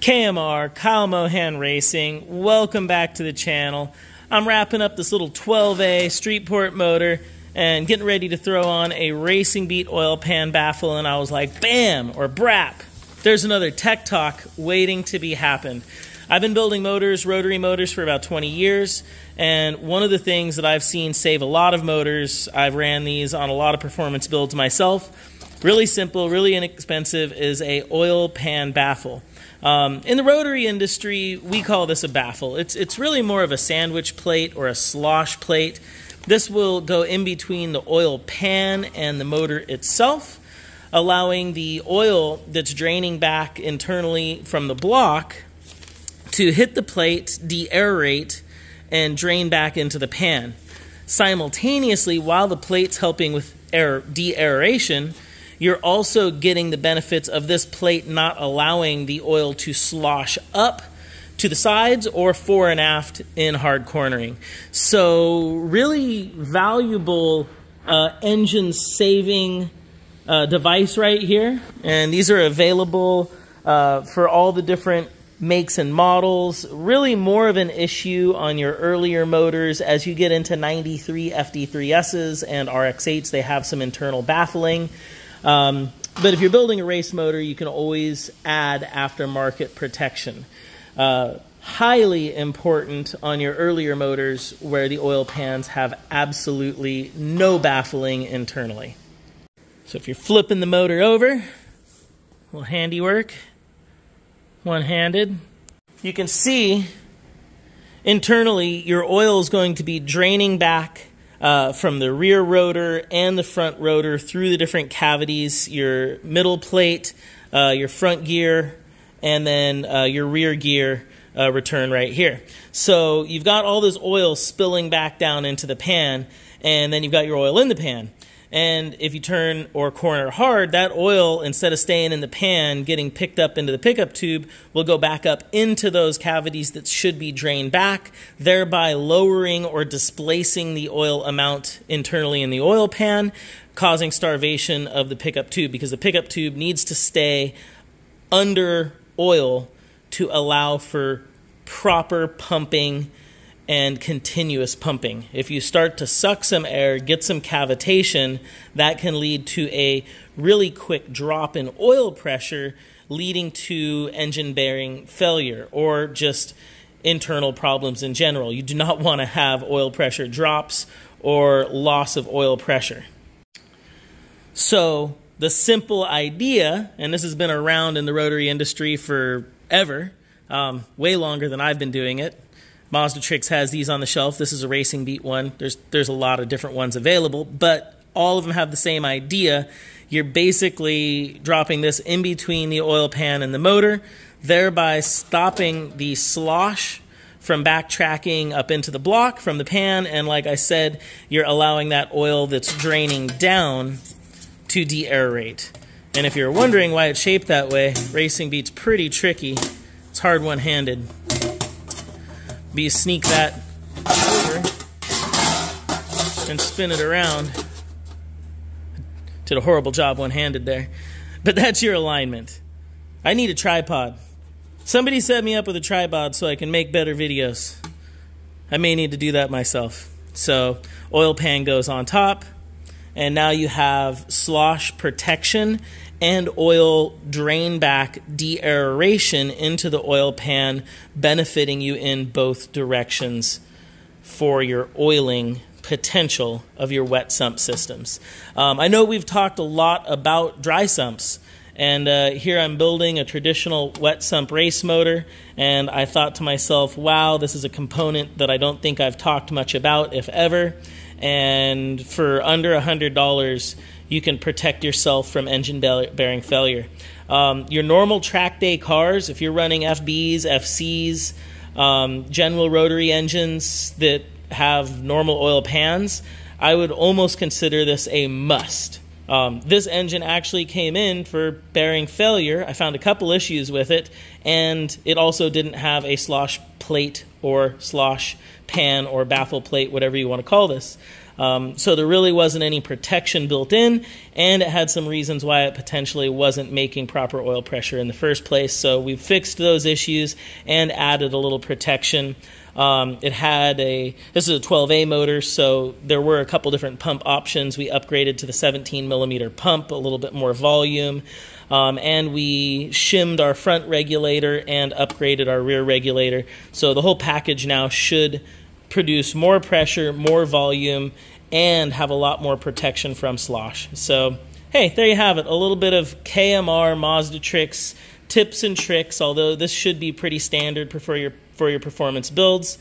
KMR, Kyle Mohan Racing. Welcome back to the channel. I'm wrapping up this little 12A Streetport motor and getting ready to throw on a Racing Beat oil pan baffle, and I was like, bam, or brap. There's another tech talk waiting to be happened. I've been building motors, rotary motors, for about 20 years, and one of the things that I've seen save a lot of motors, I've ran these on a lot of performance builds myself. Really simple, really inexpensive, is a oil pan baffle. Um, in the rotary industry, we call this a baffle. It's, it's really more of a sandwich plate or a slosh plate. This will go in between the oil pan and the motor itself, allowing the oil that's draining back internally from the block to hit the plate, deaerate, and drain back into the pan. Simultaneously, while the plate's helping with air deaeration, you're also getting the benefits of this plate not allowing the oil to slosh up to the sides or fore and aft in hard cornering. So, really valuable uh, engine saving uh, device right here. And these are available uh, for all the different makes and models. Really more of an issue on your earlier motors as you get into 93 FD3Ss and RX8s. They have some internal baffling. Um, but if you're building a race motor, you can always add aftermarket protection. Uh, highly important on your earlier motors where the oil pans have absolutely no baffling internally. So if you're flipping the motor over, little handiwork, one-handed, you can see internally your oil is going to be draining back uh, from the rear rotor and the front rotor through the different cavities, your middle plate, uh, your front gear, and then uh, your rear gear uh, return right here. So you've got all this oil spilling back down into the pan, and then you've got your oil in the pan. And if you turn or corner hard, that oil, instead of staying in the pan, getting picked up into the pickup tube, will go back up into those cavities that should be drained back, thereby lowering or displacing the oil amount internally in the oil pan, causing starvation of the pickup tube because the pickup tube needs to stay under oil to allow for proper pumping and continuous pumping. If you start to suck some air, get some cavitation, that can lead to a really quick drop in oil pressure, leading to engine bearing failure or just internal problems in general. You do not want to have oil pressure drops or loss of oil pressure. So, the simple idea, and this has been around in the rotary industry forever, um, way longer than I've been doing it, Mazdatrix has these on the shelf. This is a Racing Beat one. There's there's a lot of different ones available, but all of them have the same idea. You're basically dropping this in between the oil pan and the motor, thereby stopping the slosh from backtracking up into the block from the pan. And like I said, you're allowing that oil that's draining down to deaerate. And if you're wondering why it's shaped that way, Racing Beat's pretty tricky. It's hard one handed be sneak that over and spin it around. Did a horrible job one handed there. But that's your alignment. I need a tripod. Somebody set me up with a tripod so I can make better videos. I may need to do that myself. So, oil pan goes on top, and now you have slosh protection and oil drain back deaeration into the oil pan, benefiting you in both directions for your oiling potential of your wet sump systems. Um, I know we've talked a lot about dry sumps. And uh, here I'm building a traditional wet sump race motor, and I thought to myself, wow, this is a component that I don't think I've talked much about, if ever. And for under $100, you can protect yourself from engine bearing failure. Um, your normal track day cars, if you're running FBs, FCs, um, general rotary engines that have normal oil pans, I would almost consider this a must. Um, this engine actually came in for bearing failure. I found a couple issues with it, and it also didn't have a slosh plate or slosh pan or baffle plate, whatever you want to call this. Um, so there really wasn't any protection built in, and it had some reasons why it potentially wasn't making proper oil pressure in the first place. So we fixed those issues and added a little protection. Um, it had a this is a 12A motor, so there were a couple different pump options. We upgraded to the 17 millimeter pump, a little bit more volume. Um, and we shimmed our front regulator and upgraded our rear regulator. So the whole package now should produce more pressure, more volume, and have a lot more protection from slosh. So, hey, there you have it. A little bit of KMR Mazda tricks, tips and tricks, although this should be pretty standard for your, for your performance builds.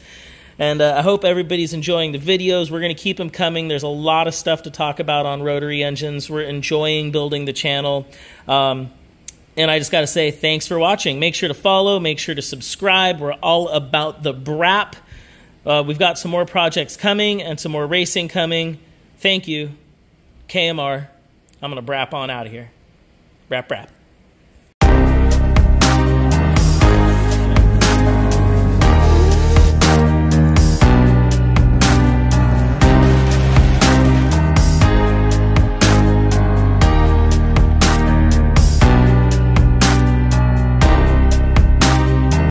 And uh, I hope everybody's enjoying the videos. We're going to keep them coming. There's a lot of stuff to talk about on rotary engines. We're enjoying building the channel. Um, and I just got to say thanks for watching. Make sure to follow, make sure to subscribe. We're all about the BRAP. Uh, we've got some more projects coming and some more racing coming. Thank you, KMR. I'm going to brap on out of here. Brap, brap.